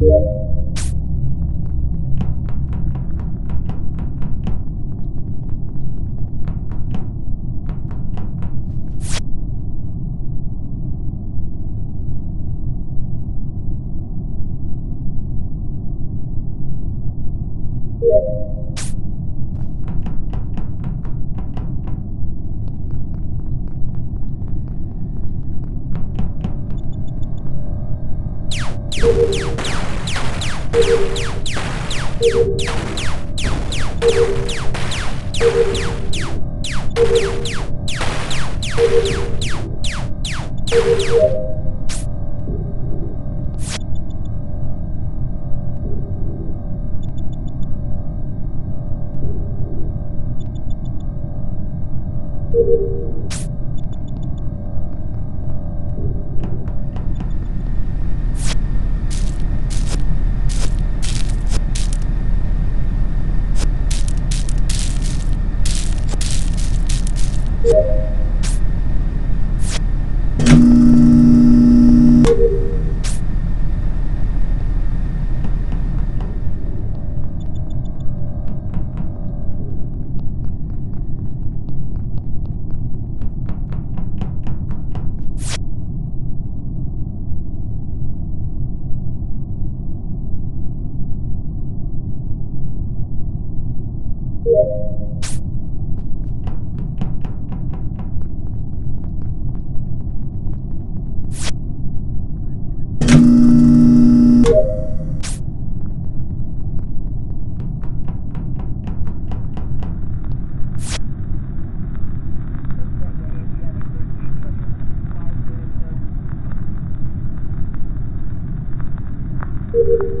you Thank you. you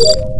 you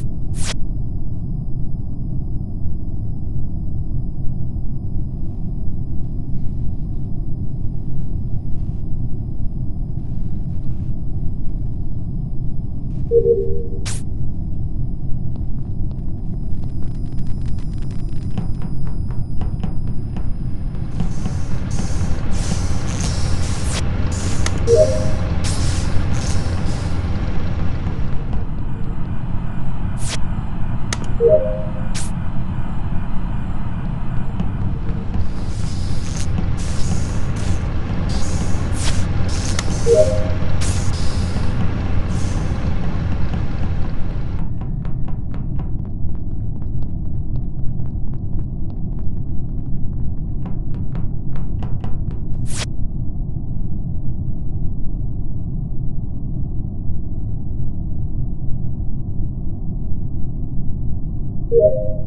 you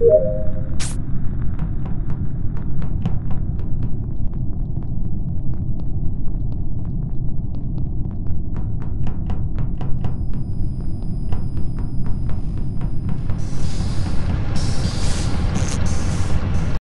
Yeah.